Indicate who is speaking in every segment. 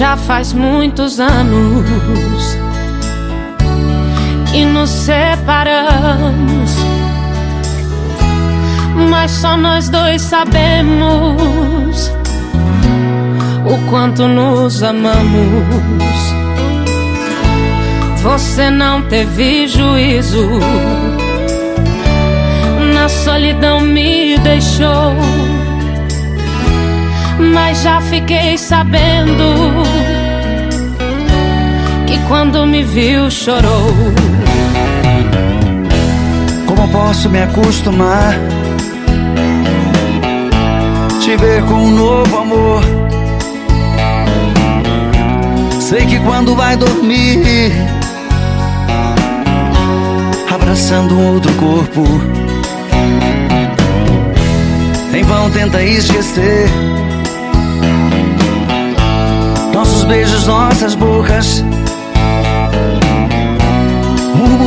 Speaker 1: Já faz muitos anos que nos separamos, mas só nós dois sabemos o quanto nos amamos. Você não teve juízo, na solidão me deixou. Mas já fiquei sabendo que quando me viu chorou.
Speaker 2: Como posso me acostumar? Te ver com um novo amor. Sei que quando vai dormir, abraçando um outro corpo, em vão tenta esquecer nossos beijos, nossas bocas,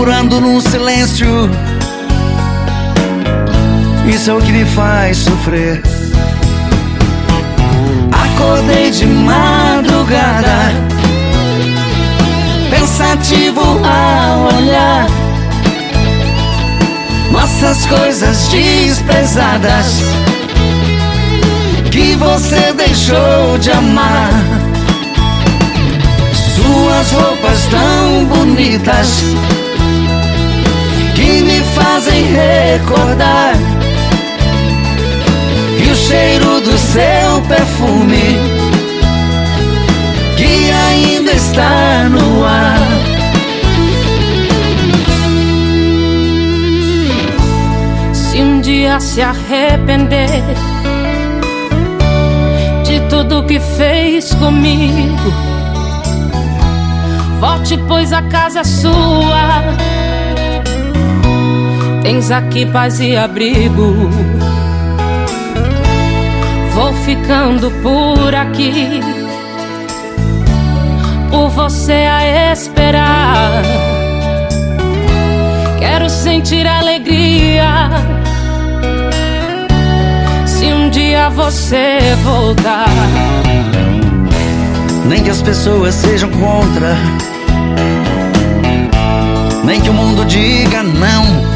Speaker 2: murmurando num silêncio. Isso é o que me faz sofrer. Acordei de madrugada, pensativo ao olhar nossas coisas desprezadas que você deixou de amar. Suas roupas tão bonitas que me fazem recordar. E o cheiro do seu perfume que ainda está no ar.
Speaker 1: Se um dia se arrepender de tudo que fez comigo, volte, pois a casa é sua. Tens aqui paz e abrigo. Vou ficando por aqui, por você a esperar. Quero sentir alegria se um dia você voltar.
Speaker 2: Nem que as pessoas sejam contra, nem que o mundo diga não.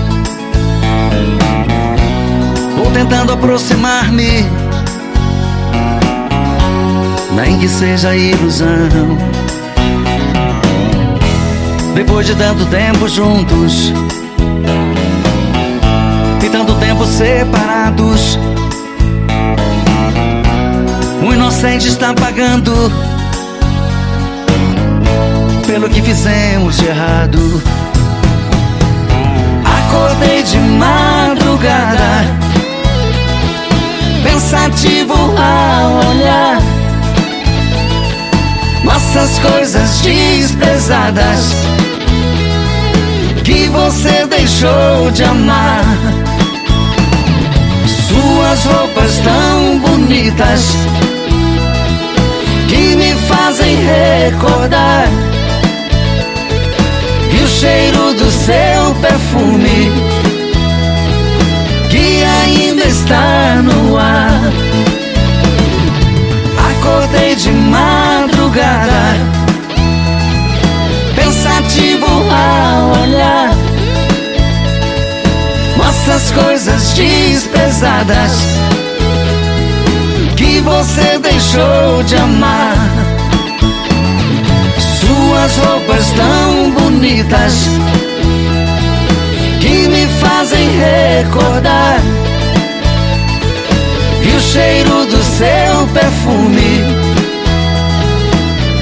Speaker 2: Tentando aproximar-me, nem que seja ilusão. Depois de tanto tempo juntos e tanto tempo separados, o inocente está pagando pelo que fizemos de errado. Acordei de madrugada, pensativo ao olhar nossas coisas desprezadas que você deixou de amar. Suas roupas tão bonitas que me fazem recordar. E o cheiro do seu perfume ainda está no ar. Acordei de madrugada, pensativo ao olhar nossas coisas desprezadas que você deixou de amar. Suas roupas tão bonitas que me fazem recordar. E o cheiro do seu perfume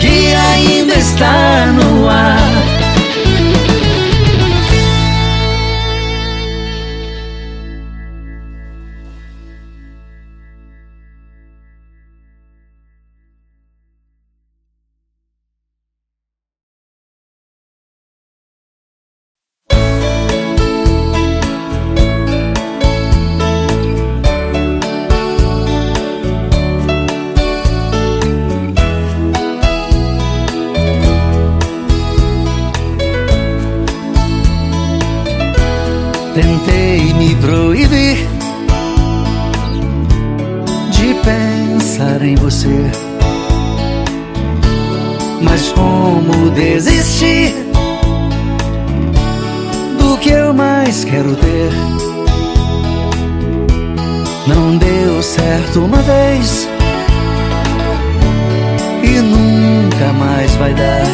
Speaker 2: que ainda está no ar. Como desistir do que eu mais quero ter? Não deu certo uma vez e nunca mais vai dar.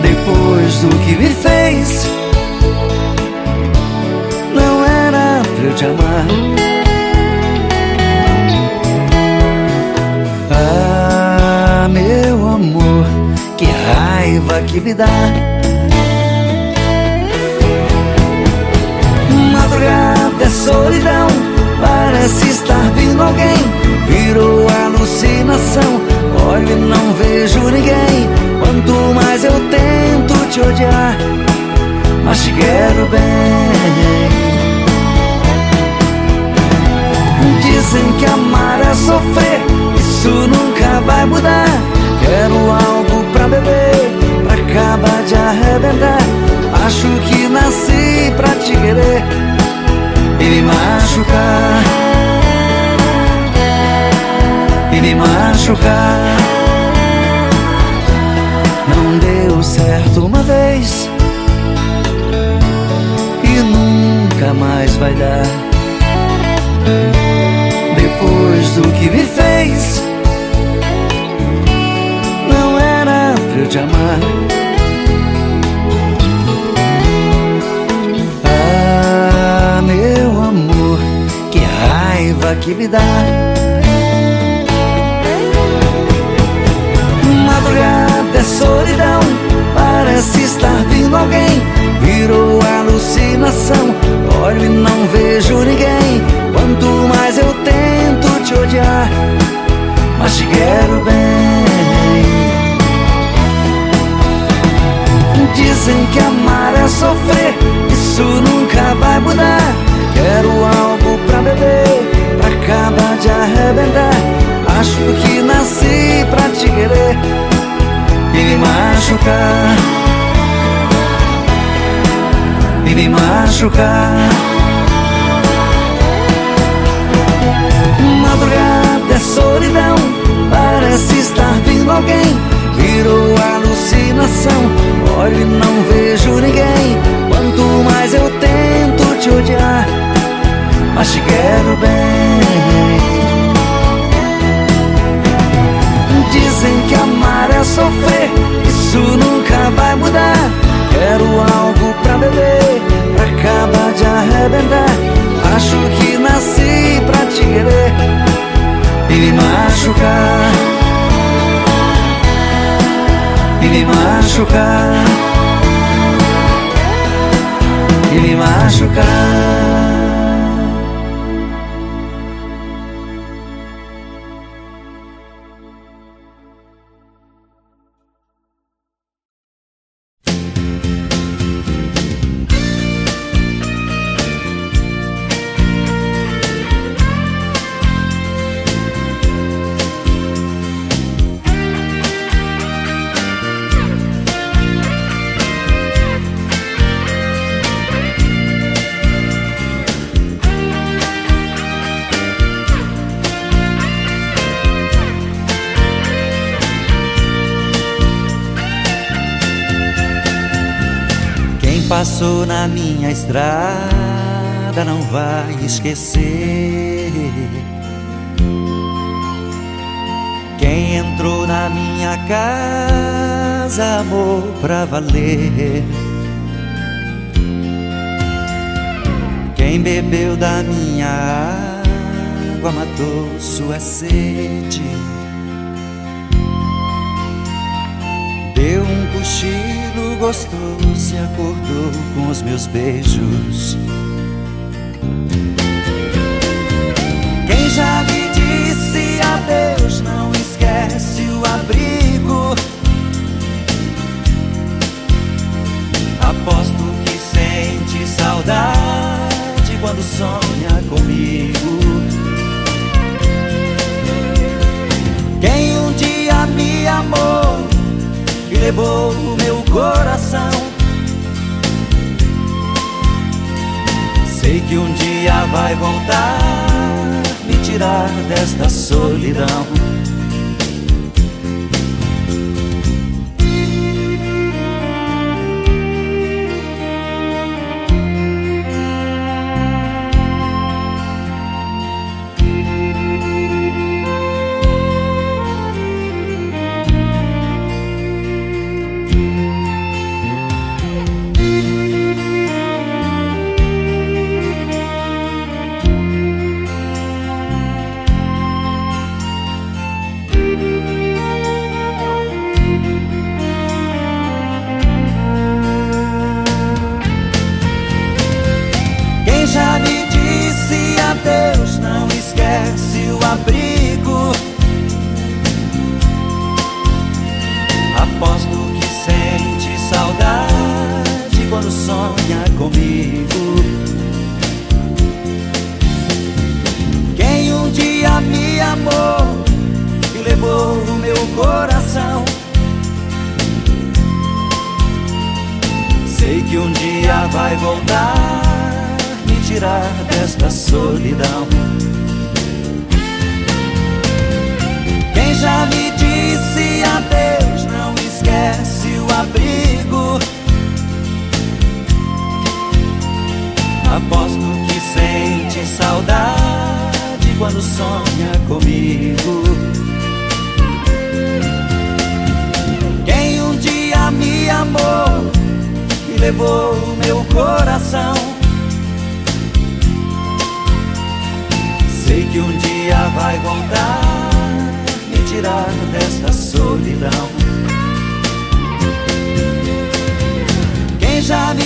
Speaker 2: Depois do que me fez, não era pra eu te amar. Raiva que me dá. Madrugada é solidão, parece estar vindo alguém virou alucinação. Olho e não vejo ninguém. Quanto mais eu tento te odiar, mas te quero bem. Dizem que amar é sofrer, isso nunca vai mudar. Quero algo pra beber, pra acabar de arrebentar. Acho que nasci pra te querer e me machucar e me machucar. Não deu certo uma vez e nunca mais vai dar. Depois do que me fez, não era pra eu te amar. Que me dá. madrugada é solidão Parece estar vindo alguém. Virou alucinação Olho e não vejo ninguém. Quanto mais eu tento te odiar Mas te quero bem. Dizem que amar é sofrer Isso nunca vai mudar. Quero algo pra beber Pra acabar de arrebentar Acho que nasci pra te querer E me machucar. E me machucar. Madrugada é solidão Parece estar vindo alguém. Virou alucinação Olho e não vejo ninguém. Quanto mais eu tento te odiar Mas te quero bem Dizem que amar é sofrer, isso nunca vai mudar. Quero algo pra beber, pra acabar de arrebentar. Acho que nasci pra te querer e me machucar. E me machucar. E me machucar.
Speaker 3: Minha estrada não vai esquecer. Quem entrou na minha casa, amor pra valer. Quem bebeu da minha água matou sua sede. Deu um cochilo gostoso e acordou com os meus beijos. Quem já me disse adeus não esquece o abrigo. Aposto que sente saudade quando sonha comigo. Quem um dia me amou e levou o coração. Sei que um dia vai voltar, me tirar desta solidão. Levou o meu coração. Sei que um dia vai voltar me tirar desta solidão. Quem já me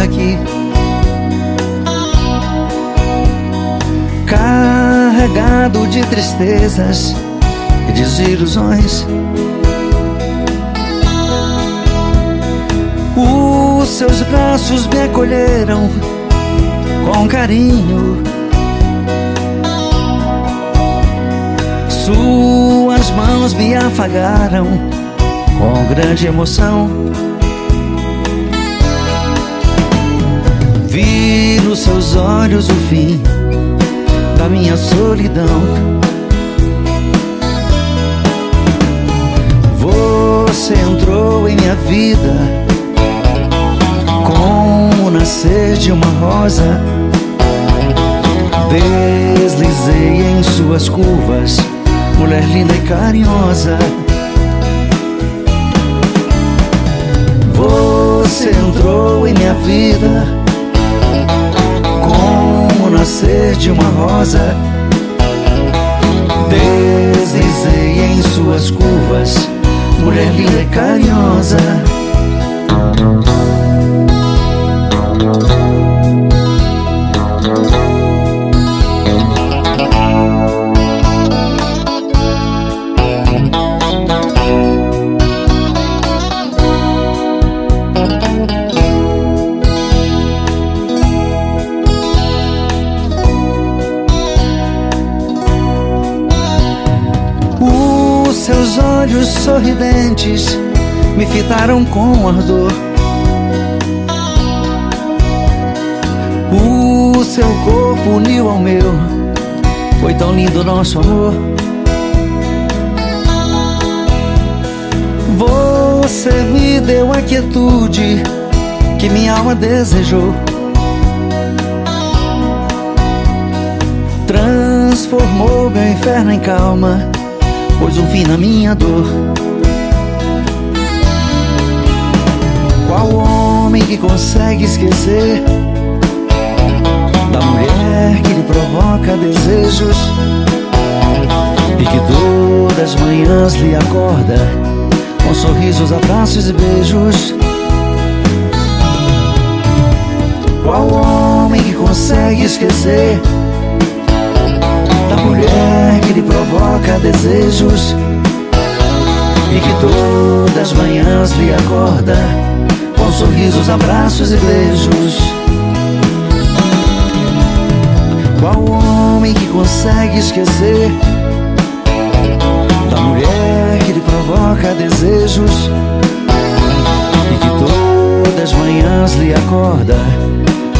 Speaker 2: aqui. Carregado de tristezas e desilusões. Os seus braços me acolheram com carinho. Suas mãos me afagaram com grande emoção. Nos seus olhos o fim da minha solidão. Você entrou em minha vida como nascer de uma rosa. Deslizei em suas curvas, mulher linda e carinhosa. Você entrou em minha vida nascer de uma rosa. Deslizei em suas curvas, mulher linda e carinhosa. Me fitaram com ardor. O seu corpo uniu ao meu, foi tão lindo nosso amor. Você me deu a quietude que minha alma desejou. Transformou meu inferno em calma pôs um fim na minha dor. Homem que consegue esquecer da mulher que lhe provoca desejos e que todas as manhãs lhe acorda com sorrisos, abraços e beijos? Qual homem que consegue esquecer da mulher que lhe provoca desejos e que todas as manhãs lhe acorda com sorrisos, abraços e beijos. Qual homem que consegue esquecer da mulher que lhe provoca desejos e que todas as manhãs lhe acorda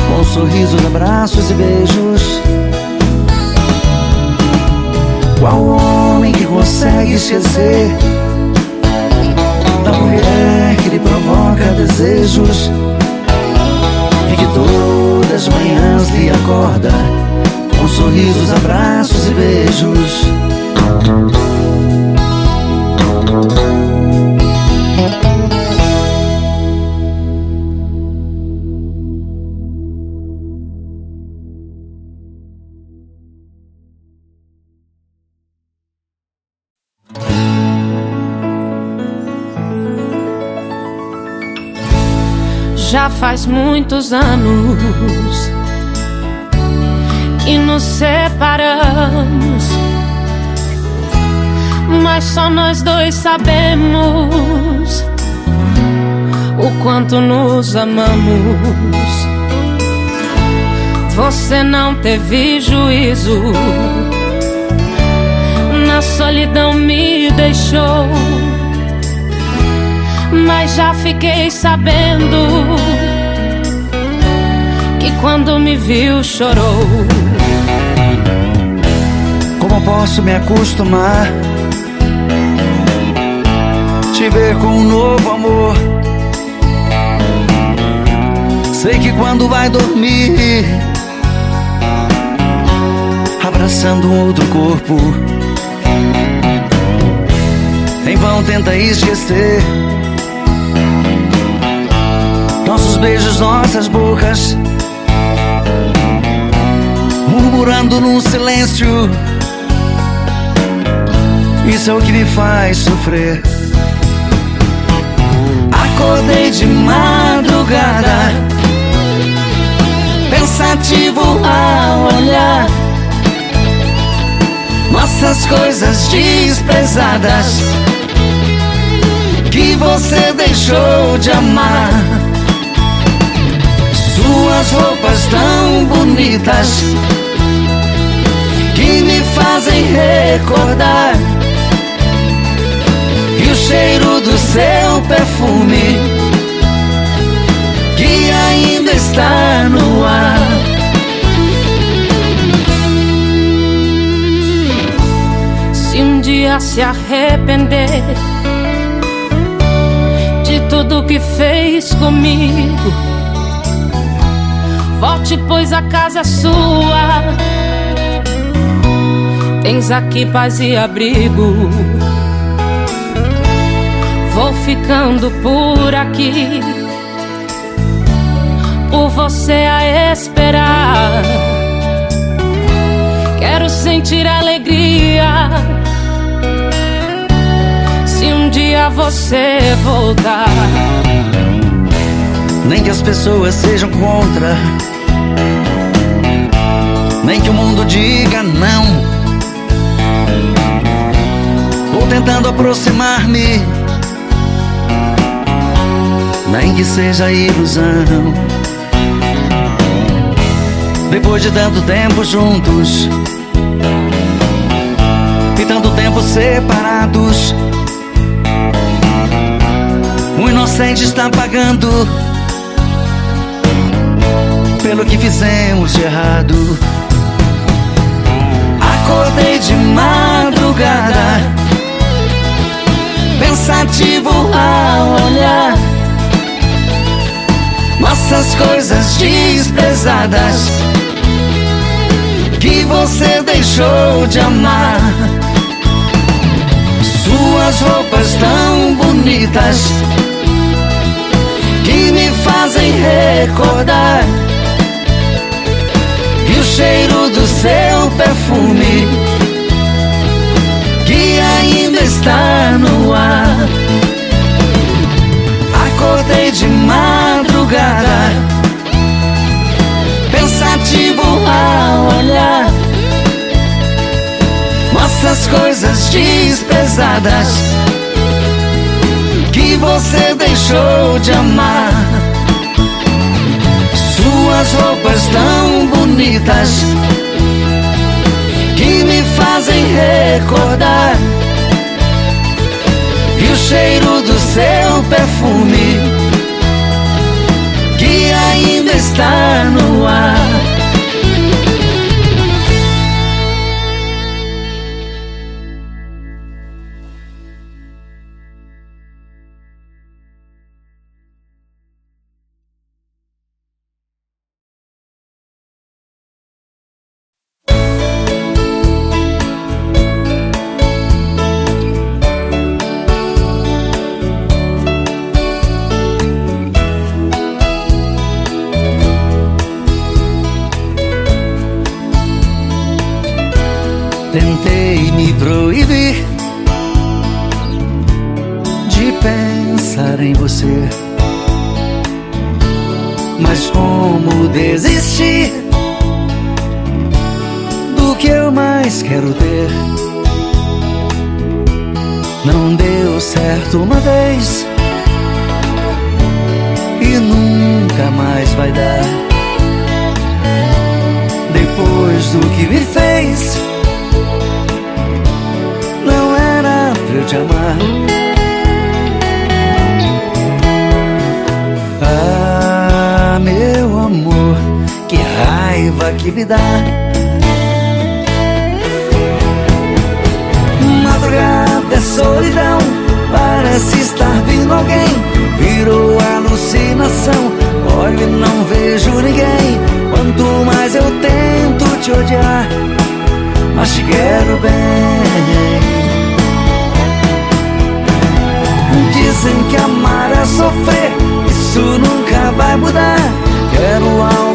Speaker 2: com sorrisos, abraços e beijos. Qual homem que consegue esquecer da mulher provoca desejos e que todas as manhãs lhe acorda com sorrisos, abraços e beijos?
Speaker 1: Já faz muitos anos que nos separamos, mas só nós dois sabemos o quanto nos amamos. Você não teve juízo, na solidão me deixou. Mas já fiquei sabendo que quando me viu chorou.
Speaker 2: Como posso me acostumar? Te ver com um novo amor. Sei que quando vai dormir, abraçando um outro corpo, em vão tenta esquecer nossos beijos, nossas bocas, murmurando num silêncio. Isso é o que me faz sofrer. Acordei de madrugada, pensativo ao olhar nossas coisas desprezadas que você deixou de amar. Suas roupas tão bonitas fazem recordar. E o cheiro do seu perfume que ainda está no ar.
Speaker 1: Se um dia se arrepender de tudo que fez comigo Volte, pois a casa é sua. Tens aqui paz e abrigo. Vou ficando por aqui, por você a esperar. Quero sentir alegria. Se um dia você voltar,
Speaker 2: nem que as pessoas sejam contra nem que o mundo diga não. Tentando aproximar-me, nem que seja ilusão. Depois de tanto tempo juntos e tanto tempo separados, o inocente está pagando pelo que fizemos de errado. Acordei de madrugada, pensativo ao olhar nossas coisas desprezadas que você deixou de amar. Suas roupas tão bonitas que me fazem recordar e o cheiro do seu perfume está no ar. Acordei de madrugada, pensativo ao olhar nossas coisas desprezadas que você deixou de amar. Suas roupas tão bonitas que me fazem recordar cheiro do seu perfume que ainda está no ar. Que me dá. Madrugada é solidão, parece estar vindo alguém virou alucinação. Olho e não vejo ninguém. Quanto mais eu tento te odiar, mas te quero bem. Dizem que amar é sofrer, isso nunca vai mudar. Quero algo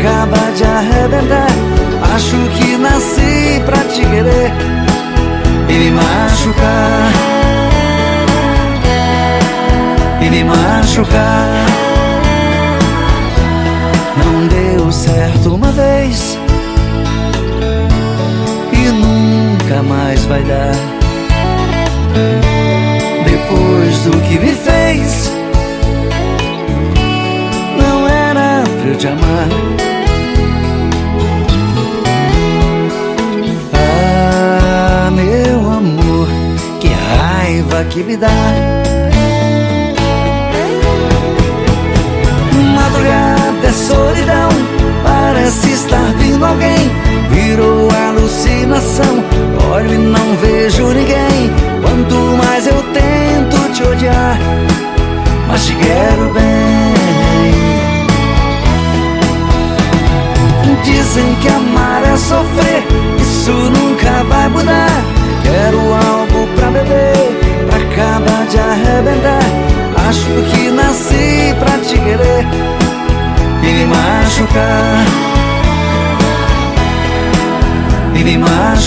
Speaker 2: pra acabar de arrebentar. Acho que nasci pra te querer e me machucar e me machucar. Não deu certo uma vez e nunca mais vai dar. Depois do que me fez, te amar. Ah, meu amor, que raiva que me dá.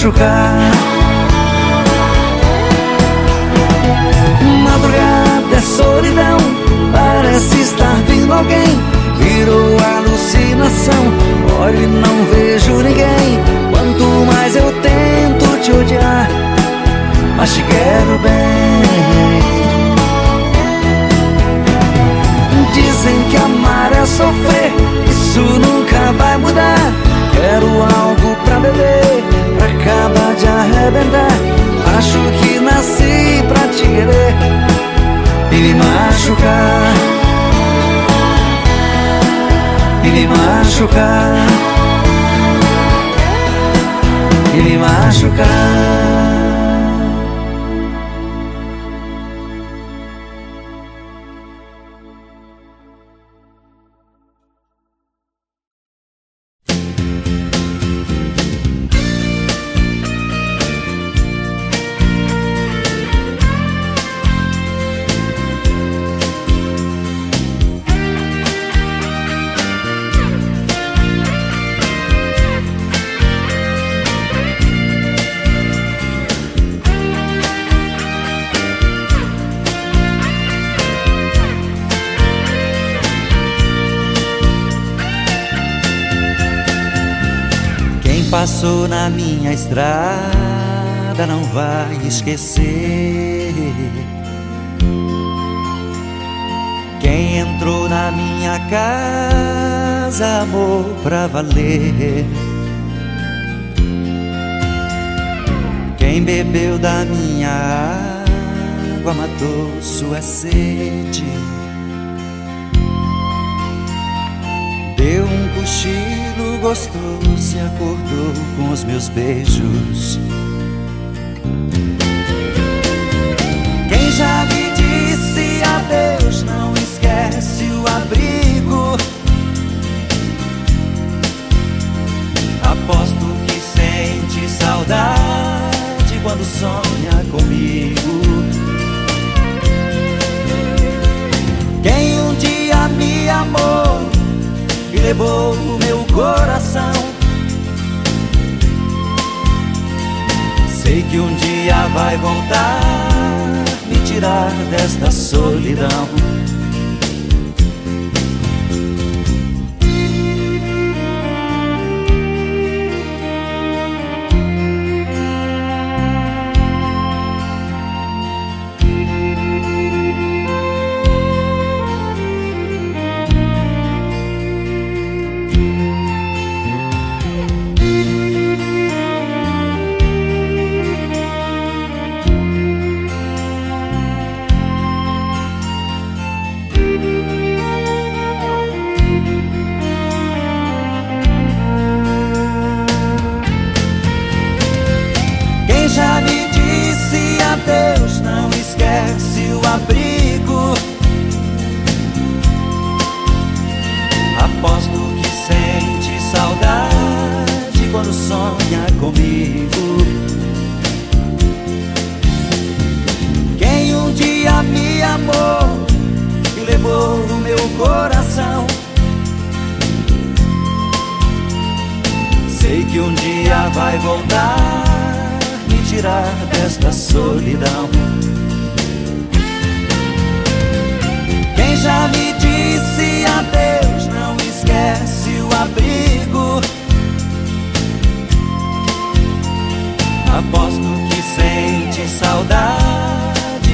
Speaker 2: Me machucar machucar. E me machucar.
Speaker 3: Esquecer. Quem entrou na minha casa, amor pra valer. Quem bebeu da minha água matou sua sede. Deu um cochilo gostoso e acordou com os meus beijos. Já me disse adeus não esquece o abrigo. Aposto que sente saudade quando sonha comigo. Quem um dia me amou e levou o meu coração. Sei que um dia vai voltar, me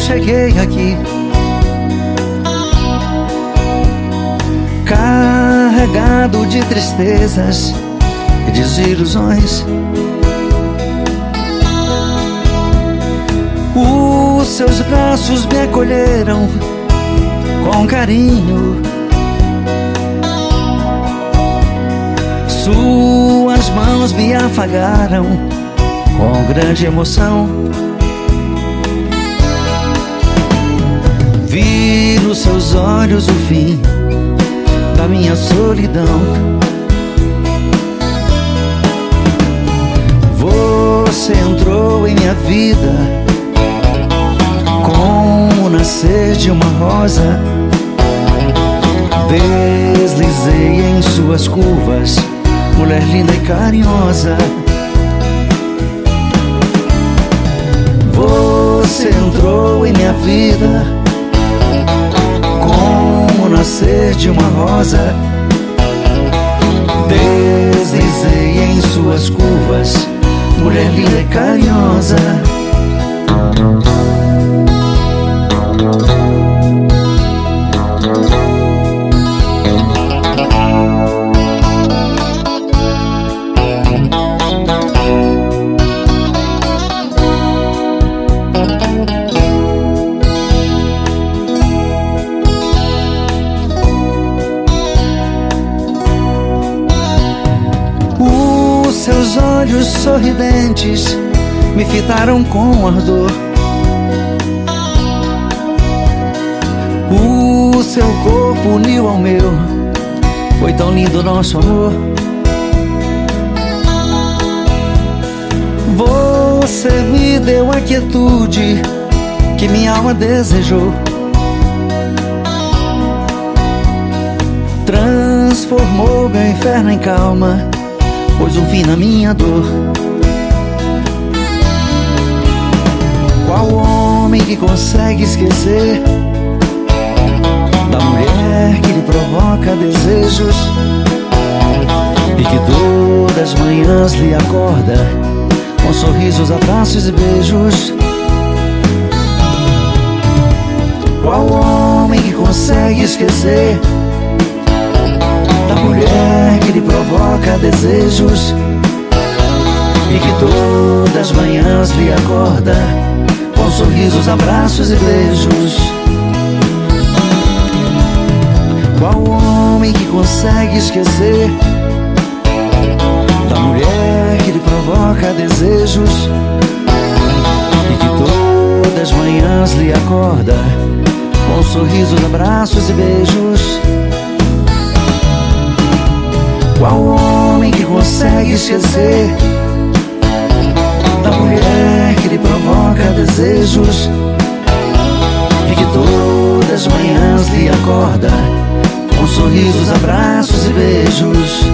Speaker 2: cheguei aqui. Carregado de tristezas e desilusões. Os seus braços me acolheram com carinho. Suas mãos me afagaram com grande emoção Vi nos seus olhos o fim da minha solidão. Você entrou em minha vida como nascer de uma rosa. Deslizei em suas curvas, mulher linda e carinhosa. Você entrou em minha vida nascer de uma rosa. Deslizei em suas curvas, mulher linda e carinhosa. Me fitaram com ardor. O seu corpo uniu ao meu, foi tão lindo nosso amor. Você me deu a quietude que minha alma desejou. Transformou meu inferno em calma pôs um fim na minha dor. Que consegue esquecer da mulher que lhe provoca desejos e que todas as manhãs lhe acorda com sorrisos, abraços e beijos. Qual homem que consegue esquecer da mulher que lhe provoca desejos e que todas as manhãs lhe acorda com sorrisos, abraços e beijos? Qual homem que consegue esquecer da mulher que lhe provoca desejos e que todas as manhãs lhe acorda com sorrisos, abraços e beijos? Qual homem que consegue esquecer da mulher que lhe provoca desejos e que todas as manhãs lhe acorda com sorrisos, abraços e beijos?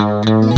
Speaker 2: Mm-hmm.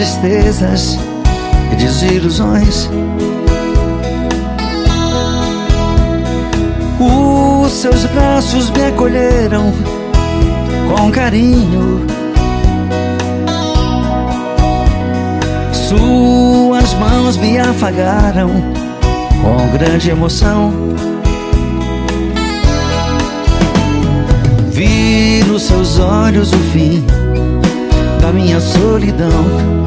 Speaker 2: Tristezas e desilusões. Os seus braços me acolheram com carinho. Suas mãos me afagaram com grande emoção. Vi nos seus olhos o fim minha solidão.